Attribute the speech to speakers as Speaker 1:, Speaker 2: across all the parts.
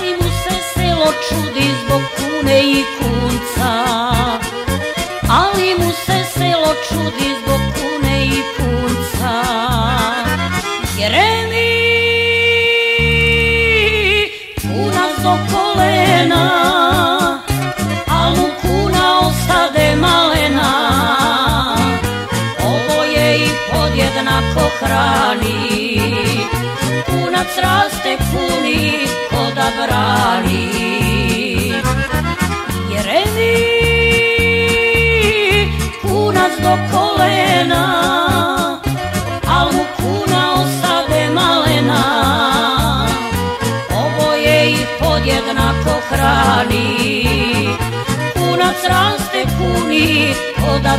Speaker 1: ali mu se selo čudi zbog kune i kunca. Ali mu se selo čudi zbog kune i kunca. Jeremi, kuna do kolena, a mu malena. Ovo je i podjednako hrani, kunac rastu ko da brani do kolena Al mu kuna ostade malena. Oboje ih podjednako hrani Kunac raste puni da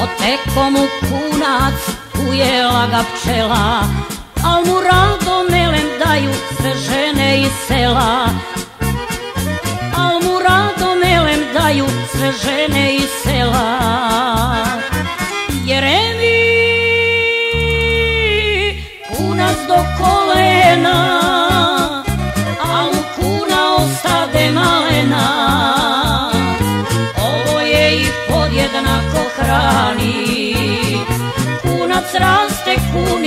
Speaker 1: brani Teko mu kunac ujela ga pčela Al mu rado melem daju sve žene iz sela. Al mu rado melem daju sve žene iz sela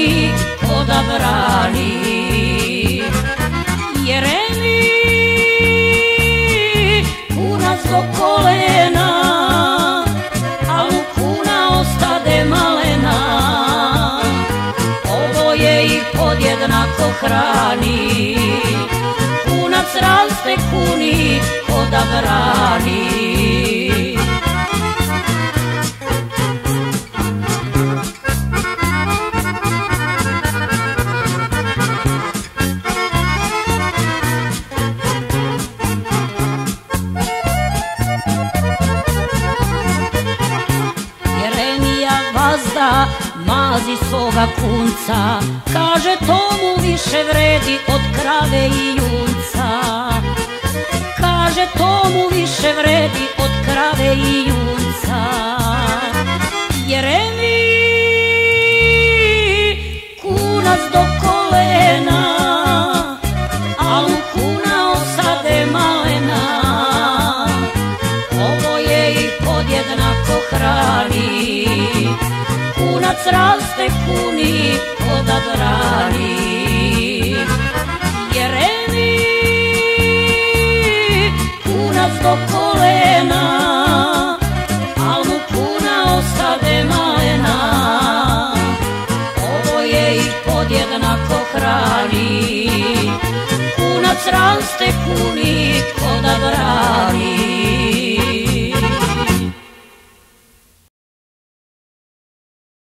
Speaker 1: kuni ko da brani Jeremi kunac do kolena Al mu kuna ostade malena. Oboje ih podjednako hrani. Kunac raste kuni ko mazi svoga kunca. Kaže to mu više vredi od krave i junca. Kaže to mu više vredi od krave i junca. Jeremi kunac do Kunac raste kuni ko da brani Jeremi kunac do kolena Al mu kuna ostade malena Ovo hrani. Kunac raste